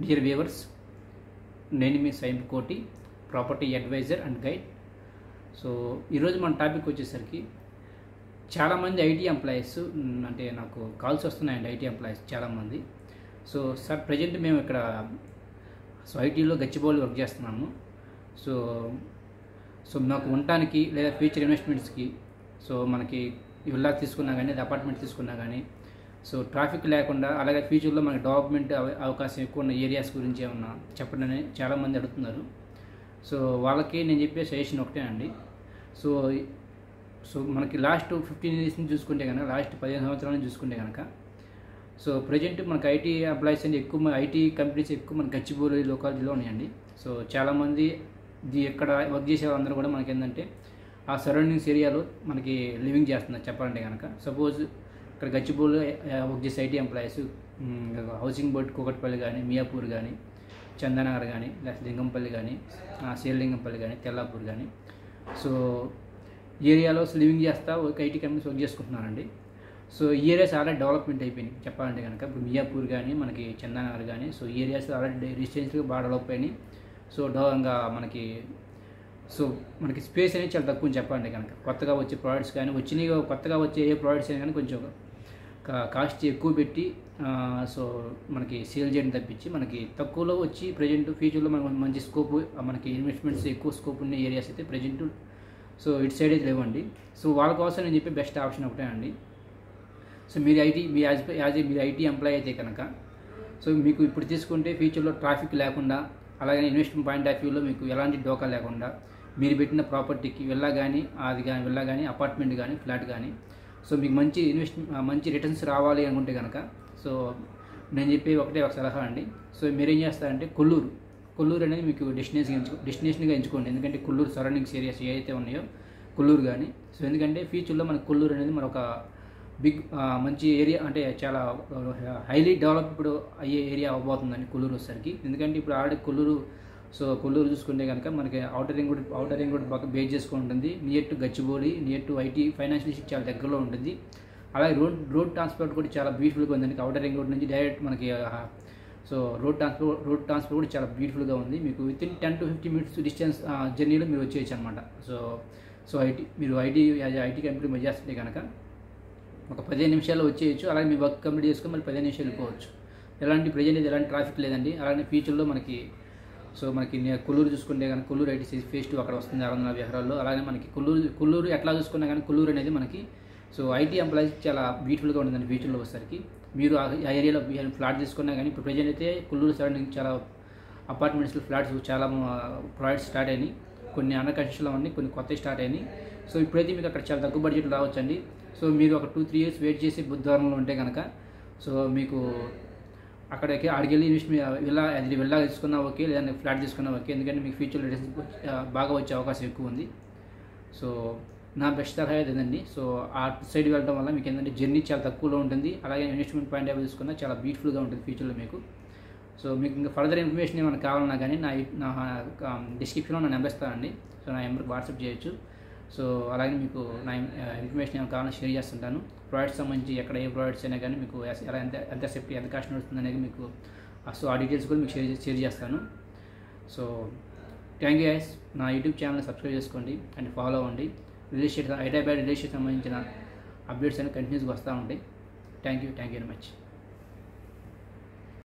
Dear viewers నేను మీ సైన్ కోటి property adviser and guide so ఈరోజు మన టాపిక్ వచ్చేసరికి చాలామంది ఐటీ ఎంప్లాయీస్ అంటే నాకు కాల్స్ వస్తున్నాయండి ఐటీ ఎంప్లాయీస్ చాలామంది సో సార్ ప్రజెంట్ మేము ఇక్కడ సో ఐటీలో గచ్చిబౌలి వర్క్ చేస్తున్నాము. సో సో మాకు ఉండటానికి లేదా ఫ్యూచర్ ఇన్వెస్ట్మెంట్స్కి సో మనకి విల్లా తీసుకున్నా కానీ అపార్ట్మెంట్ తీసుకున్నా కానీ సో ట్రాఫిక్ లేకుండా అలాగే ఫ్యూచర్లో మనకి డెవలప్మెంట్ అవ- అవకాశం ఎక్కువ ఉన్న ఏరియాస్ గురించి ఏమన్నా చెప్పండి అని చాలామంది అడుగుతున్నారు. సో వాళ్ళకి నేను చెప్పే సజెషన్ ఒకటే అండి సో సో మనకి లాస్ట్ ఫిఫ్టీన్ ఇయర్స్ నుంచి చూసుకుంటే కనుక లాస్ట్ పదిహేను సంవత్సరాల నుంచి చూసుకుంటే కనుక సో ప్రజెంట్ మనకి ఐటీ ఎంప్లాయీస్ అనేది ఎక్కువ ఐటీ కంపెనీస్ ఎక్కువ మన గచ్చిబౌలి లోకాలిటీలో ఉన్నాయండి. సో చాలామంది ఇది ఎక్కడ వర్క్ చేసే వాళ్ళందరూ కూడా మనకి ఏంటంటే ఆ సరౌండింగ్స్ ఏరియాలో మనకి లివింగ్ చేస్తున్నారు చెప్పాలంటే కనుక సపోజ్ ఇక్కడ గచ్చిబౌలి వర్క్ చేసే IT employees housing board Kukatpally కానీ మియాపూర్ కానీ చందనగర్ కానీ లేకపోతే లింగంపల్లి కానీ శ్రీలింగంపల్లి కానీ తెల్లాపూర్ కానీ సో ఏరియాలో లివింగ్ చేస్తా ఒక ఐటీ కంపెనీస్ వర్క్ చేసుకుంటున్నానండి సో ఈ ఏరియాస్ ఆల్రెడీ డెవలప్మెంట్ అయిపోయినాయి. చెప్పాలంటే కనుక ఇప్పుడు మియాపూర్ కానీ మనకి చందనగర్ కానీ సో ఈ ఏరియాస్ ఆల్రెడీ రెసిడెన్షియల్గా బాగా డెవలప్ అయినాయి. సో డెవలంగా మనకి సో మనకి స్పేస్ అనేది చాలా తక్కువ చెప్పాలంటే కనుక కొత్తగా వచ్చే ప్రోడక్ట్స్ కానీ వచ్చినాయి కొత్తగా వచ్చే ఏ ప్రోడక్ట్స్ అయినా కానీ కొంచెం కాస్ట్ ఎక్కువ పెట్టి సో మనకి సేల్ చేయడం తప్పించి మనకి తక్కువలో వచ్చి ప్రజెంట్ ఫ్యూచర్లో మనకు మంచి స్కోప్ మనకి ఇన్వెస్ట్మెంట్స్ ఎక్కువ స్కోప్ ఉన్న ఏరియాస్ అయితే ప్రజెంట్ సో ఇటు సైడ్ అయితే లేవండి. సో వాళ్ళ కోసం నేను చెప్పి బెస్ట్ ఆప్షన్ ఒకటే అండి. సో మీరు ఐటీ మీ యాజ్ యాజ్ ఏ మీరు ఐటీ ఎంప్లాయ్ అయితే కనుక సో మీకు ఇప్పుడు తీసుకుంటే ఫ్యూచర్లో ట్రాఫిక్ లేకుండా అలాగే ఇన్వెస్ట్మెంట్ పాయింట్ ఆఫ్ వ్యూలో మీకు ఎలాంటి డోకా లేకుండా మీరు పెట్టిన ప్రాపర్టీకి వెళ్ళా కానీ అది కానీ వెళ్ళా కానీ అపార్ట్మెంట్ కానీ ఫ్లాట్ కానీ సో మీకు మంచి ఇన్వెస్ట్ మంచి రిటర్న్స్ రావాలి అనుకుంటే కనుక సో నేను చెప్పే ఒకటే ఒక సలహా అండి. సో మీరేం చేస్తారంటే కొల్లూరు కొల్లూరు అనేది మీకు డెస్టినేషన్ ఎంచుకో డెస్టినేషన్గా ఎంచుకోండి. ఎందుకంటే కొల్లూరు సరౌండింగ్స్ ఏరియాస్ ఏవైతే ఉన్నాయో కొల్లూరు కానీ సో ఎందుకంటే ఫ్యూచర్లో మనకు కొల్లూరు అనేది మరొక బిగ్ మంచి ఏరియా అంటే చాలా హైలీ డెవలప్డ్ అయ్యే ఏరియా అవబోతుందండి కొల్లూరు వచ్చేసరికి. ఎందుకంటే ఇప్పుడు ఆల్రెడీ కొల్లూరు సో కొల్లూరు చూసుకుంటే కనుక మనకి outer ring road outer ring road పక్క బేస్ చేసుకుని ఉంటుంది. Near to Gachibowli near to IT financial చాలా దగ్గరలో ఉంటుంది. అలాగే రోడ్ రోడ్ ట్రాన్స్పోర్ట్ కూడా చాలా బ్యూటిఫుల్గా ఉందండి. ఔటర్ రింగ్ రోడ్ నుంచి డైరెక్ట్ మనకి so road transport road transport కూడా చాలా బ్యూటిఫుల్గా ఉంది. మీకు within ten to fifty minutes distance జర్నీలో మీరు వచ్చేయచ్చు అనమాట సో సో ఐటీ మీరు ఐటీ ఐటీ కంపెనీ మీరు చేస్తుంటే కనుక ఒక పదిహేను నిమిషాల్లో వచ్చేయచ్చు. అలాగే మీ వర్క్ కంప్లీట్ చేసుకొని మళ్ళీ పదిహేను నిమిషాలు వెళ్ళిపోవచ్చు. ఎలాంటి ప్రజెంట్ అయితే ఎలాంటి ట్రాఫిక్ లేదండి. అలాగే ఫ్యూచర్లో మనకి సో మనకి కుల్లూరు చూసుకుంటే కానీ కొల్లూరు ఐటీసీ ఫేస్ టూ అక్కడ వస్తుంది ఆరు వందల విహారాల్లో. అలాగే మనకి కొల్లూరు కుల్లూరు ఎట్లా చూసుకున్నా కానీ కుల్లూరు అనేది మనకి సో ఐటీ ఎంప్లాయీస్ చాలా బ్యూటిఫుల్గా ఉంటుందండి ఫ్యూచర్లో వచ్చేసరికి. మీరు ఆ ఏరియాలో ఫ్లాట్ తీసుకున్నా కానీ ఇప్పుడు ప్రజెంట్ అయితే కుల్లూరు సరౌండింగ్ చాలా అపార్ట్మెంట్స్ ఫ్లాట్స్ చాలా ప్రాజెక్ట్స్ స్టార్ట్ అయినాయి. కొన్ని అండర్ కన్స్ట్రక్షన్లో ఉన్నాయి కొన్ని కొత్తవి స్టార్ట్ అయినాయి. సో ఇప్పుడైతే మీకు అక్కడ చాలా తక్కువ బడ్జెట్ రావచ్చండి. సో మీరు ఒక టూ త్రీ ఇయర్స్ వెయిట్ చేసి బుద్ధవారంలో ఉంటే కనుక సో మీకు అక్కడికి ఆడికి వెళ్ళి ఇన్వెస్ట్మెంట్ వెళ్ళా అది వెళ్ళా తీసుకున్నా ఓకే లేదంటే ఫ్లాట్ తీసుకున్నా ఓకే. ఎందుకంటే మీకు ఫ్యూచర్లో రిటర్న్స్ బాగా వచ్చే అవకాశం ఎక్కువ ఉంది. సో నా బెస్ట్ సలహా ఇదండి. సో ఆ సైడ్ వెళ్ళడం వల్ల మీకు ఏంటంటే జర్నీ చాలా తక్కువలో ఉంటుంది. అలాగే ఇన్వెస్ట్మెంట్ పాయింట్ ఆఫ్ తీసుకున్నా చాలా బ్యూటిఫుల్గా ఉంటుంది ఫ్యూచర్లో మీకు. సో మీకు ఇంకా ఫర్దర్ ఇన్ఫర్మేషన్ ఏమైనా కావాలన్నా కానీ నా నా డిస్క్రిప్షన్లో నా నెంబర్ ఇస్తానండి. సో నా నెంబర్కి వాట్సాప్ చేయొచ్చు. సో అలాగే మీకు నా ఇన్ఫర్మేషన్ ఏమైనా షేర్ చేస్తుంటాను. ప్రోడక్ట్స్ సంబంధించి ఎక్కడ ఏ ప్రోడక్ట్స్ అయినా కానీ మీకు ఎలా ఎంత ఎంత సేఫ్టీ ఎంత కాస్ట్ నడుస్తుంది అనేది మీకు సో ఆ డీటెయిల్స్ కూడా మీకు షేర్ షేర్ చేస్తాను. సో థ్యాంక్ యూ గైస్ నా యూట్యూబ్ ఛానల్ సబ్స్క్రైబ్ చేసుకోండి అండ్ ఫాలో అవ్వండి. రిలీజ్ ఎస్టేట్ హైదరాబాద్ రిలీజ్ సంబంధించిన అప్డేట్స్ అనేవి కంటిన్యూస్గా వస్తూ ఉంటాయి. Thank you thank you very much